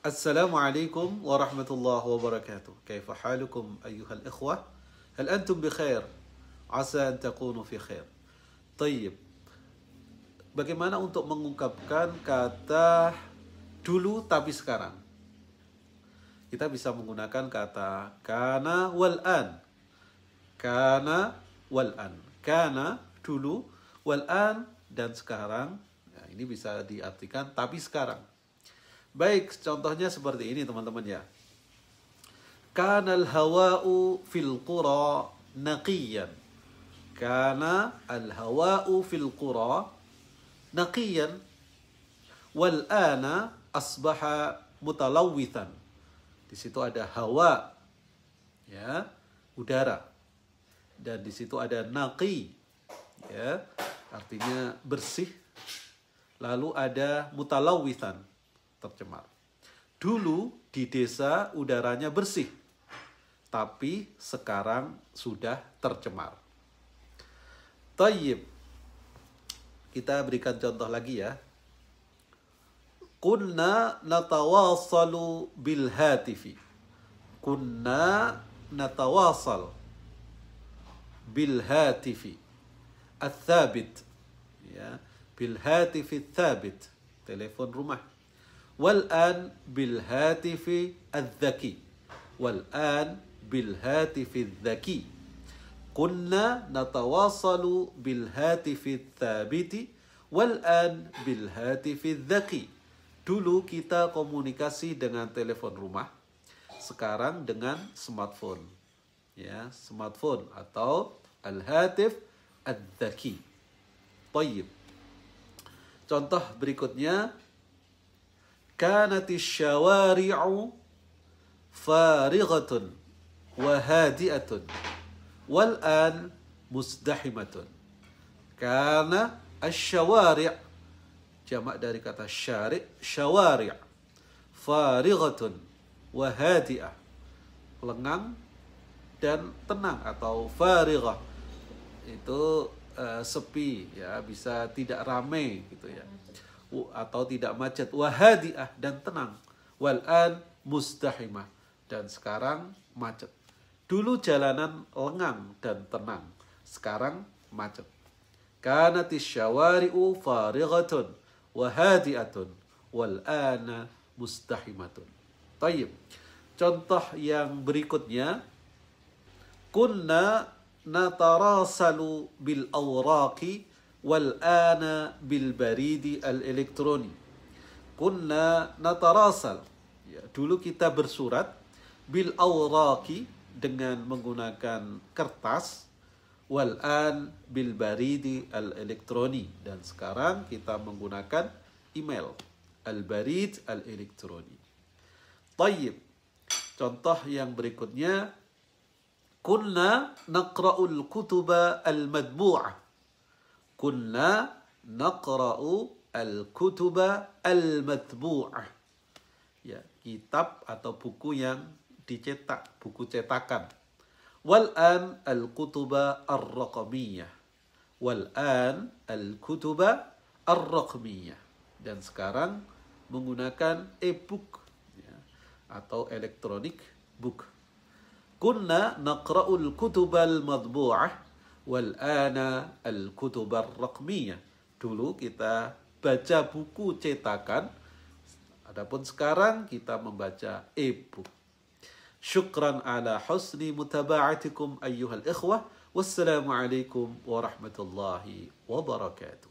Assalamualaikum warahmatullahi wabarakatuh. Halukum ayyuhal ikhwah? Hal antum bi khair? Asa an takunu fi khair. Tayyib. Bagaimana untuk mengungkapkan kata dulu tapi sekarang? Kita bisa menggunakan kata kana wal an. Kana wal an. Kana dulu wal an dan sekarang. Nah, ini bisa diartikan tapi sekarang. Baik, contohnya seperti ini teman-teman ya. Kana al-hawa'u fil qura naqiyan. Kana al-hawa'u fil qura naqiyan wal ana asbaha mutalawwithan. Di situ ada hawa ya, udara. Dan di situ ada naqi ya, artinya bersih. Lalu ada mutalawwithan tercemar. Dulu di desa udaranya bersih, tapi sekarang sudah tercemar. Tayyib. Kita berikan contoh lagi ya. Kunna natawasalu bil hatifi. Kunna natawasal bil hatifi. Al-thabit. Ya. Bil hatifi thabit. Telepon rumah. والآن بالهاتف الذكي والآن بالهاتف الذكي كنا نتواصل بالهاتف الثابت والآن بالهاتف الذكي Dulu kita komunikasi dengan telepon rumah, sekarang dengan smartphone. Ya, smartphone atau al-hatif ad-dhaki. Tayyib. Contoh berikutnya karena dari kata syari' syawari' farighatun lengang dan tenang atau farighah. Itu uh, sepi ya bisa tidak ramai gitu ya atau tidak macet wahadiah dan tenang. Wal an mustahimah dan sekarang macet. Dulu jalanan lengang dan tenang sekarang macet. Kanatis syawari'u farighatun wahadiatun wal ana mustahimatun. Tayyib. Contoh yang berikutnya. Kunna natarasalu bil awraqi والآن بالبريد الإلكتروني كنا نتراسل ya, dulu kita bersurat bil awraqi dengan menggunakan kertas wal an bil baridi al elektroni dan sekarang kita menggunakan email al barid al elektroni. Tayyib. Contoh yang berikutnya kunna naqra'ul kutuba al madbu'ah kunna naqra'u al-kutuba al-matbu'ah. Ya, kitab atau buku yang dicetak, buku cetakan. Wal an al-kutuba ar-raqamiyah. Wal an al-kutuba ar-raqamiyah. Dan sekarang menggunakan e-book ya, atau elektronik book. Kunna naqra'ul kutubal madbu'ah wal ana al kutubar raqmiyah. Dulu kita baca buku cetakan, adapun sekarang kita membaca e-book. Syukran ala husni mutaba'atikum ayyuhal ikhwah. Wassalamualaikum warahmatullahi wabarakatuh.